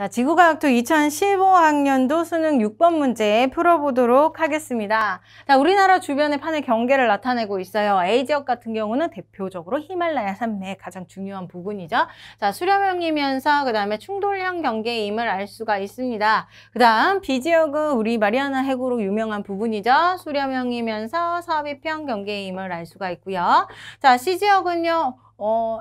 자, 지구과학도 2015학년도 수능 6번 문제 풀어보도록 하겠습니다. 자, 우리나라 주변의 판의 경계를 나타내고 있어요. A지역 같은 경우는 대표적으로 히말라야 산맥 가장 중요한 부분이죠. 자, 수렴형이면서 그 다음에 충돌형 경계임을 알 수가 있습니다. 그 다음 B지역은 우리 마리아나 해구로 유명한 부분이죠. 수렴형이면서 섭입형 경계임을 알 수가 있고요. 자, C지역은요, 어,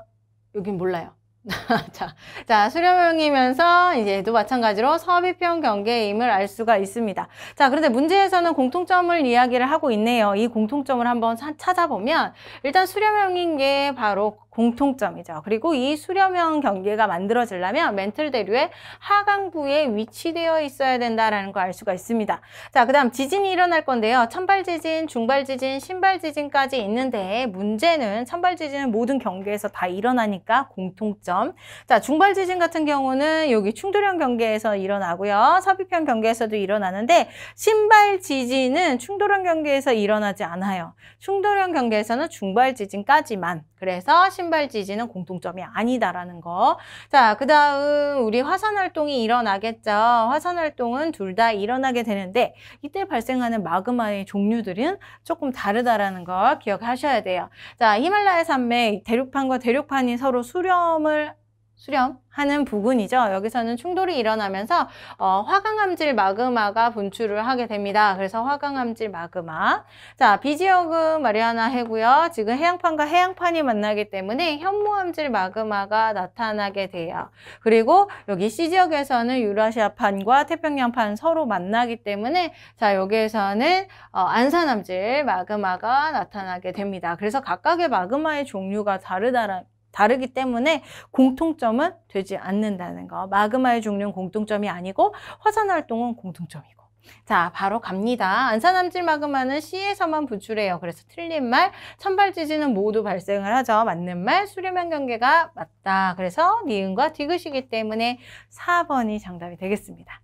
여긴 몰라요. 자, 자, 수렴형이면서 이제도 마찬가지로 섭입형 경계임을 알 수가 있습니다. 자, 그런데 문제에서는 공통점을 이야기를 하고 있네요. 이 공통점을 한번 찾아보면 일단 수렴형인 게 바로 공통점이죠. 그리고 이 수렴형 경계가 만들어지려면 멘틀 대류의 하강부에 위치되어 있어야 된다는 걸 알 수가 있습니다. 자, 그 다음 지진이 일어날 건데요. 천발 지진, 중발 지진, 신발 지진까지 있는데 문제는 천발 지진은 모든 경계에서 다 일어나니까 공통점. 자, 중발 지진 같은 경우는 여기 충돌형 경계에서 일어나고요. 섭입형 경계에서도 일어나는데 신발 지진은 충돌형 경계에서 일어나지 않아요. 충돌형 경계에서는 중발 지진까지만. 그래서 신발 지진은 공통점이 아니다라는 거. 자, 그 다음 우리 화산 활동이 일어나겠죠. 화산 활동은 둘 다 일어나게 되는데 이때 발생하는 마그마의 종류들은 조금 다르다라는 걸 기억하셔야 돼요. 자, 히말라야 산맥 대륙판과 대륙판이 서로 수렴을 수렴하는 부분이죠. 여기서는 충돌이 일어나면서 어, 화강암질 마그마가 분출을 하게 됩니다. 그래서 화강암질 마그마. 자, B지역은 마리아나 해고요. 지금 해양판과 해양판이 만나기 때문에 현무암질 마그마가 나타나게 돼요. 그리고 여기 C지역에서는 유라시아판과 태평양판 서로 만나기 때문에 자, 여기에서는 어, 안산암질 마그마가 나타나게 됩니다. 그래서 각각의 마그마의 종류가 다르다는 다르기 때문에 공통점은 되지 않는다는 거. 마그마의 종류는 공통점이 아니고 화산 활동은 공통점이고. 자, 바로 갑니다. 안산암질 마그마는 C에서만 분출해요. 그래서 틀린 말, 천발 지진은 모두 발생을 하죠. 맞는 말, 수렴형 경계가 맞다. 그래서 니은과 디귿이기 때문에 4번이 정답이 되겠습니다.